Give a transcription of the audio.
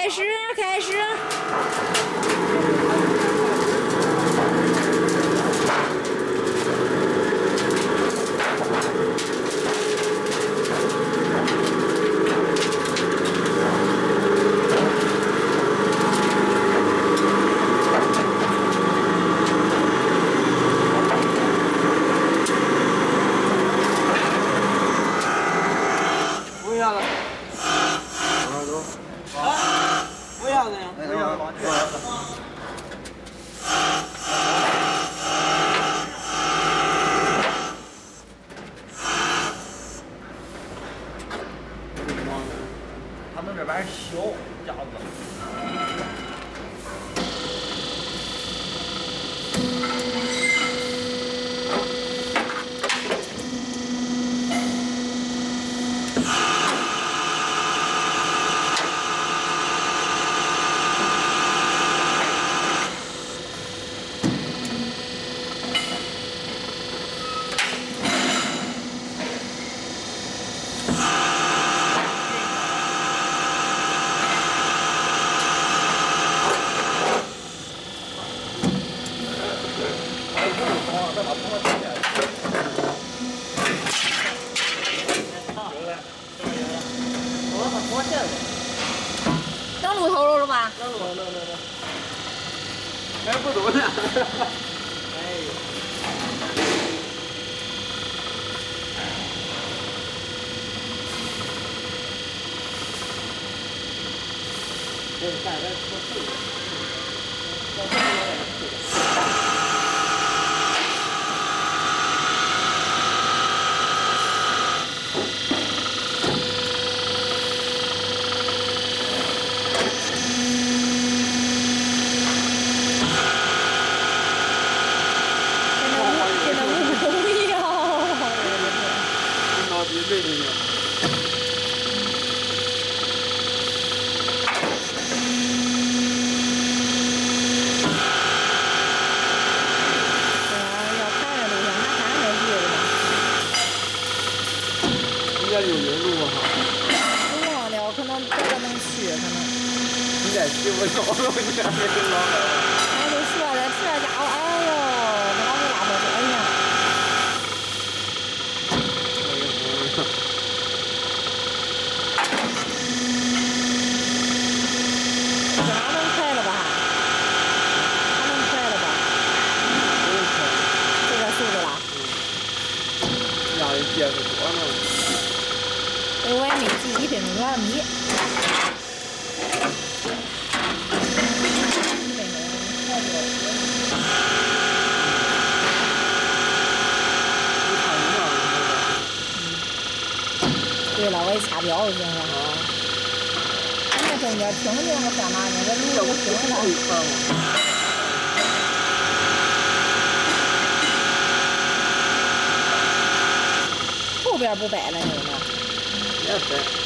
开始，开始。样的呀。不一样的。他们这边小架子。登录头了吧？哎，不走呢。现在五，现在五不重要。脑皮累的呢。要看着路线，那看着去的吧。该有人路哈。不忘了，可能这个能去，可能。你再骑不了了，你看这个老了。哎，就说的这家伙，哎呦，这老子拉不着，哎呀，这哪能开了吧？还能开了吧？这个速度了，让人接着多呢。哎，我也没记，一分钟多少米？对了，我也掐表了，行了。俺那中间停的那个干嘛呢？这路都停，了？后边不摆了，你们。也摆。